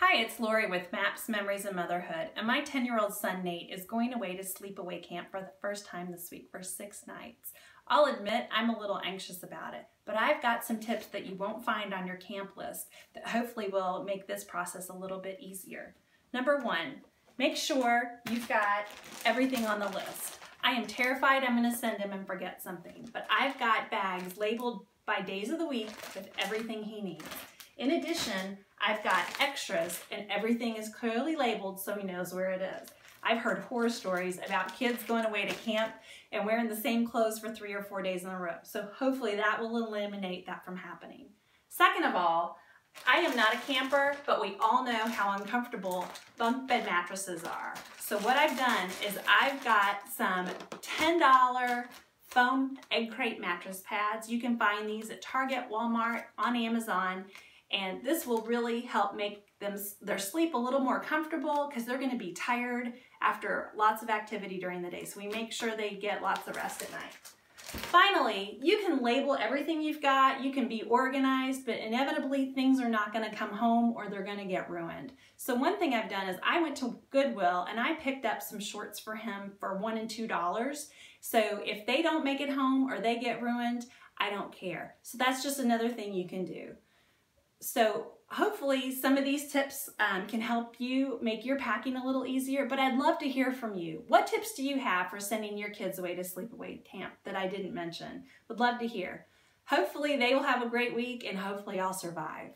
Hi, it's Lori with Maps, Memories, and Motherhood, and my 10-year-old son Nate is going away to sleepaway camp for the first time this week for six nights. I'll admit I'm a little anxious about it, but I've got some tips that you won't find on your camp list that hopefully will make this process a little bit easier. Number one, make sure you've got everything on the list. I am terrified I'm going to send him and forget something, but I've got bags labeled by days of the week with everything he needs. In addition, I've got extras and everything is clearly labeled so he knows where it is. I've heard horror stories about kids going away to camp and wearing the same clothes for three or four days in a row. So hopefully that will eliminate that from happening. Second of all, I am not a camper, but we all know how uncomfortable bunk bed mattresses are. So what I've done is I've got some $10 foam egg crate mattress pads. You can find these at Target, Walmart, on Amazon, and this will really help make them their sleep a little more comfortable because they're going to be tired after lots of activity during the day. So we make sure they get lots of rest at night. Finally, you can label everything you've got, you can be organized, but inevitably things are not gonna come home or they're gonna get ruined. So one thing I've done is I went to Goodwill and I picked up some shorts for him for one and two dollars. So if they don't make it home or they get ruined, I don't care. So that's just another thing you can do. So hopefully some of these tips um, can help you make your packing a little easier, but I'd love to hear from you. What tips do you have for sending your kids away to sleepaway camp that I didn't mention? Would love to hear. Hopefully they will have a great week and hopefully I'll survive.